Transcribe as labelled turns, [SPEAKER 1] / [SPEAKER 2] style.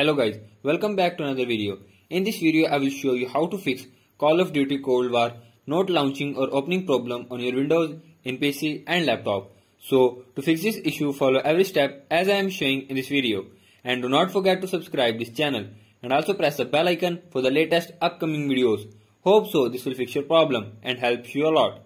[SPEAKER 1] Hello guys, welcome back to another video. In this video I will show you how to fix Call of Duty Cold War not launching or opening problem on your Windows in PC and laptop. So to fix this issue follow every step as I am showing in this video and do not forget to subscribe this channel and also press the bell icon for the latest upcoming videos. Hope so this will fix your problem and helps you a lot.